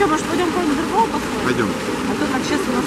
что, может, пойдем кого-нибудь другого послушаем? Пойдем. А то так сейчас у нас